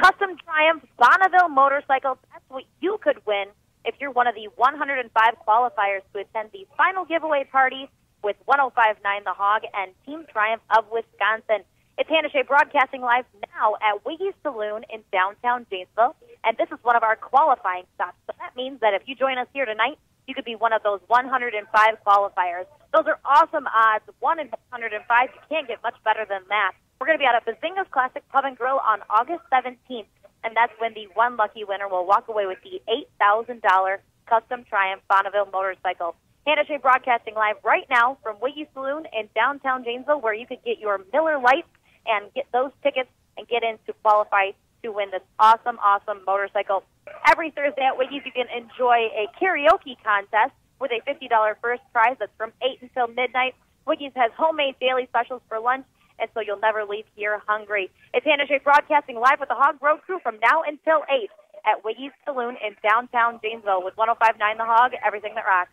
custom Triumph Bonneville motorcycle. That's what you could win if you're one of the 105 qualifiers to attend the final giveaway party with 1059 The Hog and Team Triumph of Wisconsin. It's Hannah Shea broadcasting live now at Wiggy's Saloon in downtown Janesville, and this is one of our qualifying stops. So that means that if you join us here tonight, you could be one of those 105 qualifiers. Those are awesome odds. One in 105. You can't get much better than that. We're going to be at a Bazinga's Classic Pub and Grill on August 17th, and that's when the one lucky winner will walk away with the $8,000 custom Triumph Bonneville motorcycle. Hannah Shea broadcasting live right now from Wiggy Saloon in downtown Janesville, where you could get your Miller Lite and get those tickets and get in to qualify to win this awesome, awesome motorcycle. Every Thursday at Wiggy's, you can enjoy a karaoke contest with a $50 first prize that's from 8 until midnight. Wiggy's has homemade daily specials for lunch, and so you'll never leave here hungry. It's Hannah Shea broadcasting live with the Hog Road crew from now until 8 at Wiggy's Saloon in downtown Janesville with 1059 The Hog, everything that rocks.